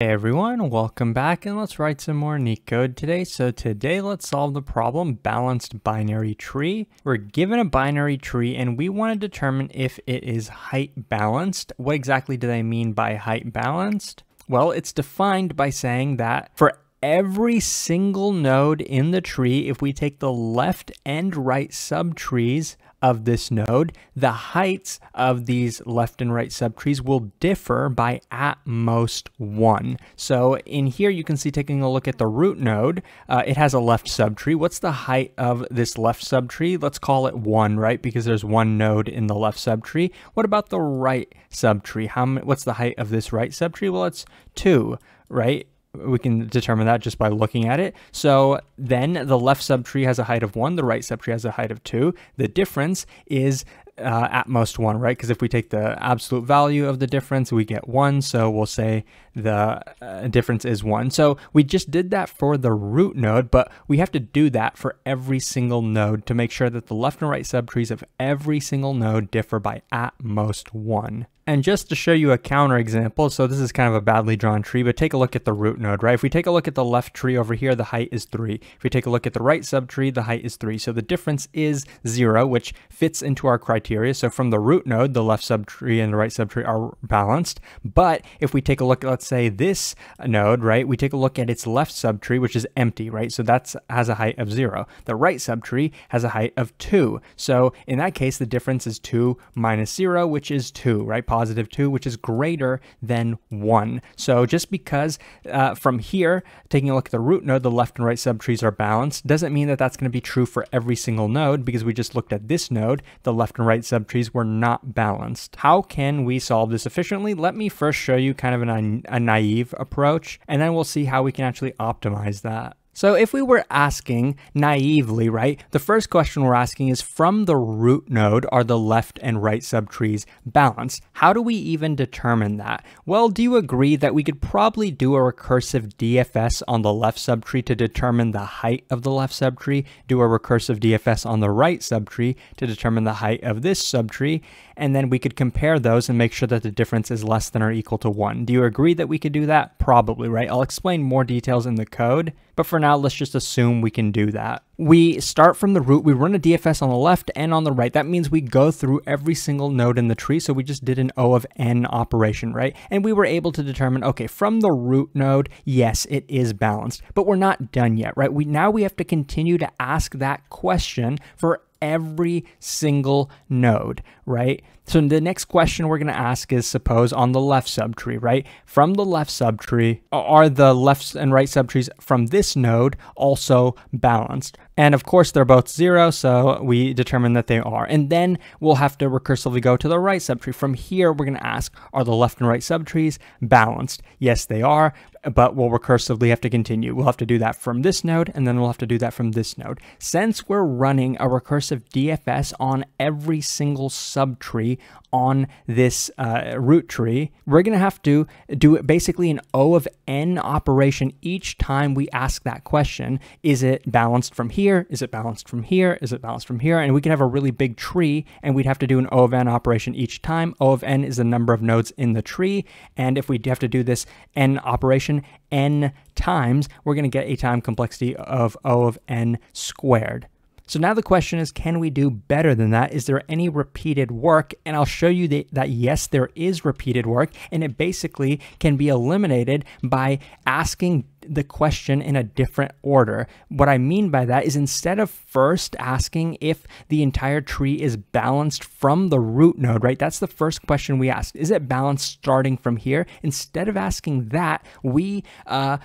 Hey everyone, welcome back and let's write some more NeetCode today. So today let's solve the problem balanced binary tree. We're given a binary tree and we want to determine if it is height balanced. What exactly do they mean by height balanced? Well, it's defined by saying that for every single node in the tree, if we take the left and right subtrees of this node, the heights of these left and right subtrees will differ by at most one. So in here, you can see taking a look at the root node, uh, it has a left subtree. What's the height of this left subtree? Let's call it one, right? Because there's one node in the left subtree. What about the right subtree? How, what's the height of this right subtree? Well, it's two, right? We can determine that just by looking at it. So then the left subtree has a height of 1, the right subtree has a height of 2. The difference is uh, at most 1, right? Because if we take the absolute value of the difference, we get 1. So we'll say the uh, difference is 1. So we just did that for the root node, but we have to do that for every single node to make sure that the left and right subtrees of every single node differ by at most 1. And just to show you a counter example, so this is kind of a badly drawn tree, but take a look at the root node, right? If we take a look at the left tree over here, the height is 3. If we take a look at the right subtree, the height is 3. So the difference is 0, which fits into our criteria. So from the root node, the left subtree and the right subtree are balanced. But if we take a look let's say, this node, right, we take a look at its left subtree, which is empty, right? So that has a height of 0. The right subtree has a height of 2. So in that case, the difference is 2 minus 0, which is 2, right? positive 2, which is greater than 1. So just because uh, from here, taking a look at the root node, the left and right subtrees are balanced, doesn't mean that that's going to be true for every single node because we just looked at this node, the left and right subtrees were not balanced. How can we solve this efficiently? Let me first show you kind of an, naive approach, and then we'll see how we can actually optimize that. So if we were asking naively, right, the first question we're asking is from the root node, are the left and right subtrees balanced? How do we even determine that? Well, do you agree that we could probably do a recursive DFS on the left subtree to determine the height of the left subtree, do a recursive DFS on the right subtree to determine the height of this subtree, and then we could compare those and make sure that the difference is less than or equal to 1. Do you agree that we could do that? Probably, right? I'll explain more details in the code, but for now, let's just assume we can do that. We start from the root, we run a DFS on the left and on the right. That means we go through every single node in the tree, so we just did an O of n operation, right? And we were able to determine, okay, from the root node, yes, it is balanced, but we're not done yet, right? We Now we have to continue to ask that question for every single node, right? So the next question we're going to ask is suppose on the left subtree, right? From the left subtree, are the left and right subtrees from this node also balanced? And of course, they're both zero, so we determine that they are. And then we'll have to recursively go to the right subtree. From here, we're going to ask, are the left and right subtrees balanced? Yes, they are, but we'll recursively have to continue. We'll have to do that from this node, and then we'll have to do that from this node. Since we're running a recursive DFS on every single subtree on this uh, root tree, we're going to have to do basically an O of n operation each time we ask that question. Is it balanced from here? Is it balanced from here? Is it balanced from here? And we can have a really big tree and we'd have to do an O of n operation each time. O of n is the number of nodes in the tree. And if we have to do this n operation n times, we're going to get a time complexity of O of n squared. So now the question is, can we do better than that? Is there any repeated work? And I'll show you that, that yes, there is repeated work, and it basically can be eliminated by asking the question in a different order. What I mean by that is instead of first asking if the entire tree is balanced from the root node, right? That's the first question we ask. Is it balanced starting from here? Instead of asking that, we uh,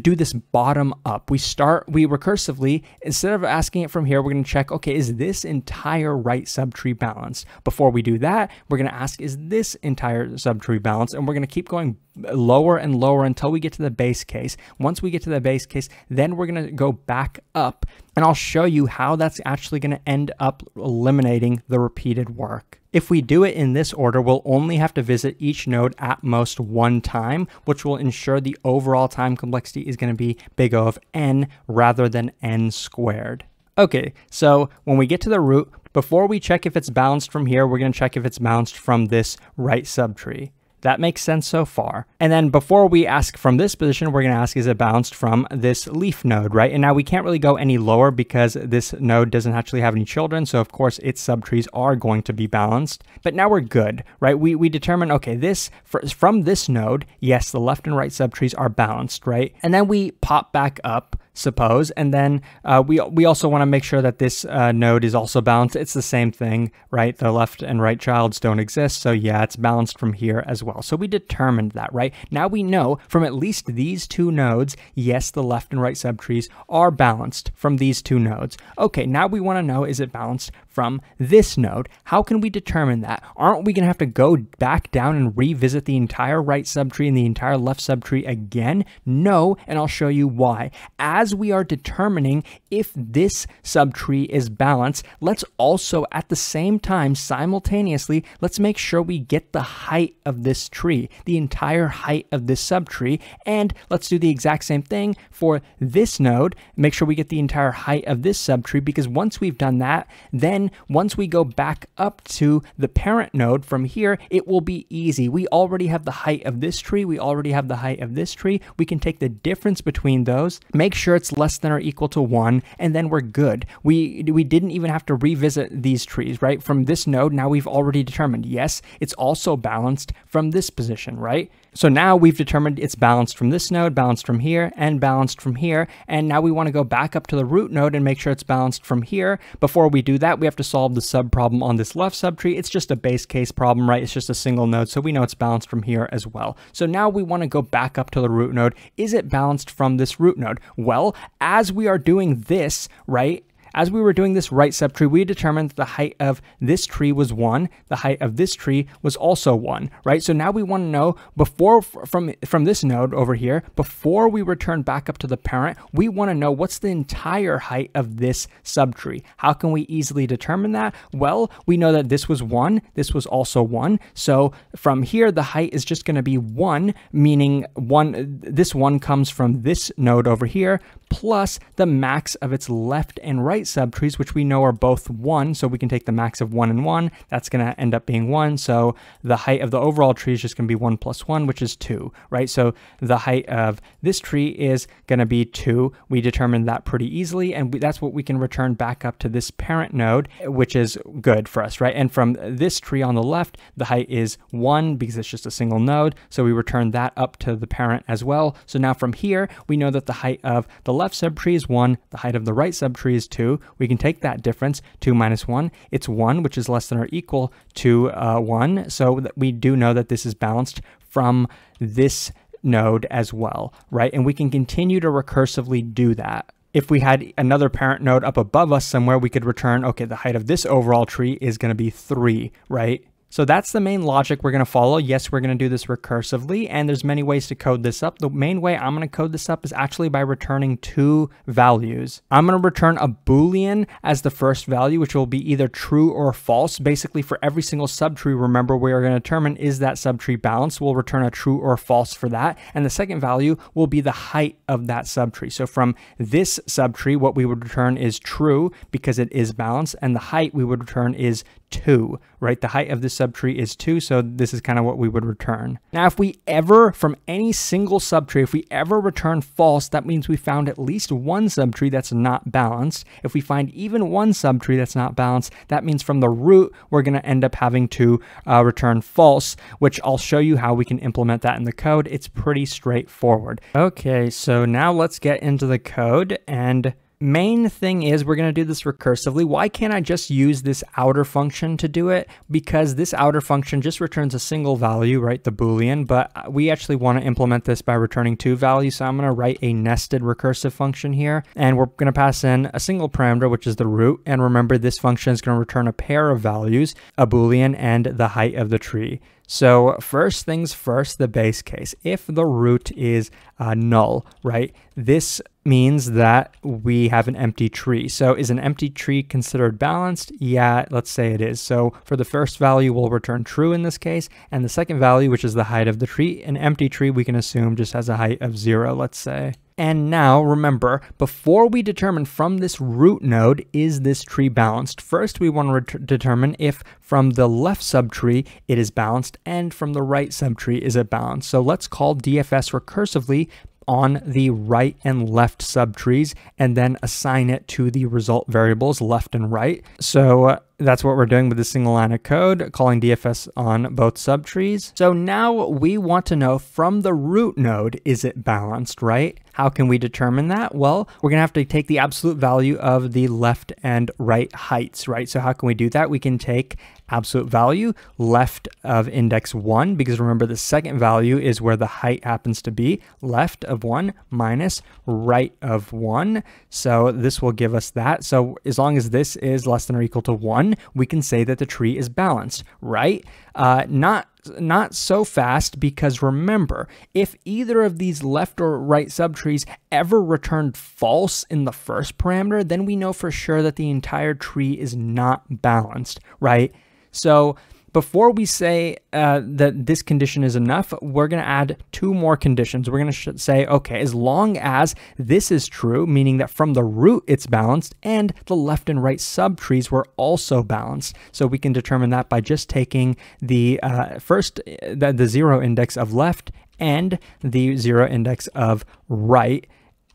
do this bottom up. We start, we recursively, instead of asking it from here, we're going to check, okay, is this entire right subtree balanced? Before we do that, we're going to ask, is this entire subtree balanced? And we're going to keep going lower and lower until we get to the base case. Once we get to the base case, then we're going to go back up and I'll show you how that's actually going to end up eliminating the repeated work. If we do it in this order, we'll only have to visit each node at most one time, which will ensure the overall time complexity is going to be big O of n rather than n squared. Okay, so when we get to the root, before we check if it's balanced from here, we're going to check if it's balanced from this right subtree. That makes sense so far. And then before we ask from this position, we're going to ask is it balanced from this leaf node, right? And now we can't really go any lower because this node doesn't actually have any children. So of course its subtrees are going to be balanced. But now we're good, right? We, we determine, okay, this from this node, yes, the left and right subtrees are balanced, right? And then we pop back up suppose. And then uh, we, we also want to make sure that this uh, node is also balanced. It's the same thing, right? The left and right childs don't exist. So yeah, it's balanced from here as well. So we determined that, right? Now we know from at least these two nodes, yes, the left and right subtrees are balanced from these two nodes. Okay, now we want to know, is it balanced from this node? How can we determine that? Aren't we going to have to go back down and revisit the entire right subtree and the entire left subtree again? No, and I'll show you why. As we are determining if this subtree is balanced, let's also at the same time, simultaneously, let's make sure we get the height of this tree, the entire height of this subtree, and let's do the exact same thing for this node, make sure we get the entire height of this subtree, because once we've done that, then once we go back up to the parent node from here, it will be easy. We already have the height of this tree, we already have the height of this tree, we can take the difference between those, make sure it's less than or equal to 1, and then we're good. We, we didn't even have to revisit these trees, right? From this node, now we've already determined, yes, it's also balanced from this position, right? So now we've determined it's balanced from this node, balanced from here, and balanced from here. And now we want to go back up to the root node and make sure it's balanced from here. Before we do that, we have to solve the sub problem on this left subtree. It's just a base case problem, right? It's just a single node, so we know it's balanced from here as well. So now we want to go back up to the root node. Is it balanced from this root node? Well, as we are doing this, right, as we were doing this right subtree, we determined that the height of this tree was 1, the height of this tree was also 1, right? So now we want to know before from from this node over here, before we return back up to the parent, we want to know what's the entire height of this subtree. How can we easily determine that? Well, we know that this was 1, this was also 1. So from here the height is just going to be 1, meaning 1 this 1 comes from this node over here plus the max of its left and right subtrees, which we know are both 1. So we can take the max of 1 and 1. That's going to end up being 1. So the height of the overall tree is just going to be 1 plus 1, which is 2, right? So the height of this tree is going to be 2. We determined that pretty easily, and we, that's what we can return back up to this parent node, which is good for us, right? And from this tree on the left, the height is 1 because it's just a single node. So we return that up to the parent as well. So now from here, we know that the height of the left subtree is 1, the height of the right subtree is 2. We can take that difference, 2 minus 1, it's 1, which is less than or equal to uh, 1. So that we do know that this is balanced from this node as well, right? And we can continue to recursively do that if we had another parent node up above us somewhere, we could return, okay, the height of this overall tree is going to be 3, right? So that's the main logic we're going to follow. Yes, we're going to do this recursively, and there's many ways to code this up. The main way I'm going to code this up is actually by returning two values. I'm going to return a boolean as the first value, which will be either true or false. Basically, for every single subtree, remember, we are going to determine is that subtree balanced. We'll return a true or false for that. And the second value will be the height of that subtree. So from this subtree, what we would return is true because it is balanced, and the height we would return is 2, right? The height of this subtree is 2, so this is kind of what we would return. Now, if we ever, from any single subtree, if we ever return false, that means we found at least one subtree that's not balanced. If we find even one subtree that's not balanced, that means from the root, we're going to end up having to uh, return false, which I'll show you how we can implement that in the code. It's pretty straightforward. Okay, so now let's get into the code and Main thing is we're going to do this recursively. Why can't I just use this outer function to do it? Because this outer function just returns a single value, right, the boolean, but we actually want to implement this by returning two values. So I'm going to write a nested recursive function here, and we're going to pass in a single parameter, which is the root. And remember, this function is going to return a pair of values, a boolean and the height of the tree. So first things first, the base case. If the root is uh, null, right, this means that we have an empty tree. So is an empty tree considered balanced? Yeah, let's say it is. So for the first value, we'll return true in this case. And the second value, which is the height of the tree, an empty tree we can assume just has a height of zero, let's say. And now remember, before we determine from this root node, is this tree balanced? First, we want to determine if from the left subtree it is balanced and from the right subtree is it balanced. So let's call DFS recursively on the right and left subtrees and then assign it to the result variables left and right. So that's what we're doing with the single line of code, calling DFS on both subtrees. So now we want to know from the root node, is it balanced, right? How can we determine that? Well, we're gonna have to take the absolute value of the left and right heights, right? So how can we do that? We can take absolute value left of index one, because remember the second value is where the height happens to be, left of one minus right of one. So this will give us that. So as long as this is less than or equal to one, one, we can say that the tree is balanced, right? Uh, not not so fast because remember, if either of these left or right subtrees ever returned false in the first parameter, then we know for sure that the entire tree is not balanced, right? So before we say uh, that this condition is enough, we're going to add two more conditions. We're going to say, okay, as long as this is true, meaning that from the root it's balanced and the left and right subtrees were also balanced. So we can determine that by just taking the uh, first, the, the zero index of left and the zero index of right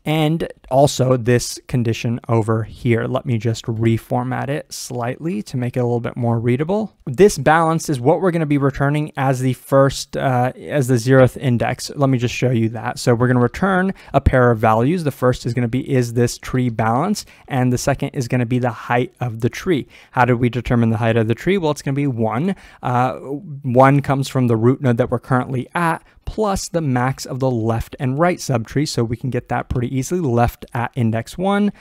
and also this condition over here. Let me just reformat it slightly to make it a little bit more readable. This balance is what we're going to be returning as the first, uh, as the zeroth index. Let me just show you that. So we're going to return a pair of values. The first is going to be, is this tree balanced? And the second is going to be the height of the tree. How do we determine the height of the tree? Well, it's going to be one. Uh, one comes from the root node that we're currently at, plus the max of the left and right subtree. So we can get that pretty easily. Left at index 1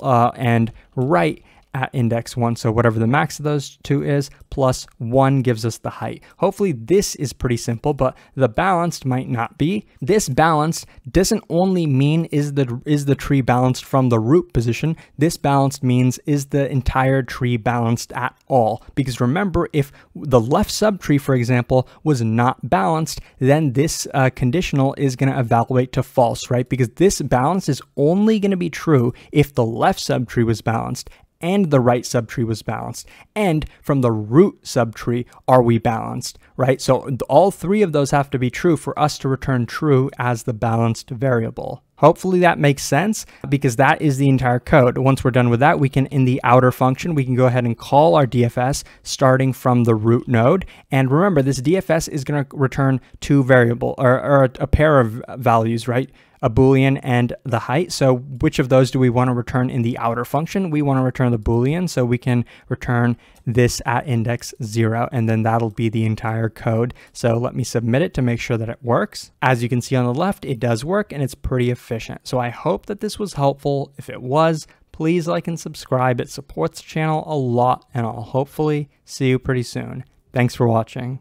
uh, and right at index 1. So whatever the max of those two is, plus 1 gives us the height. Hopefully this is pretty simple, but the balanced might not be. This balanced doesn't only mean is the, is the tree balanced from the root position. This balanced means is the entire tree balanced at all. Because remember, if the left subtree, for example, was not balanced, then this uh, conditional is going to evaluate to false, right? Because this balance is only going to be true if the left subtree was balanced and the right subtree was balanced. And from the root subtree, are we balanced, right? So all three of those have to be true for us to return true as the balanced variable. Hopefully that makes sense because that is the entire code. Once we're done with that, we can, in the outer function, we can go ahead and call our DFS starting from the root node. And remember, this DFS is going to return two variable or, or a pair of values, right? A boolean and the height. So which of those do we want to return in the outer function? We want to return the boolean, so we can return this at index zero, and then that'll be the entire code. So let me submit it to make sure that it works. As you can see on the left, it does work and it's pretty efficient. So I hope that this was helpful. If it was, please like and subscribe. It supports the channel a lot, and I'll hopefully see you pretty soon. Thanks for watching.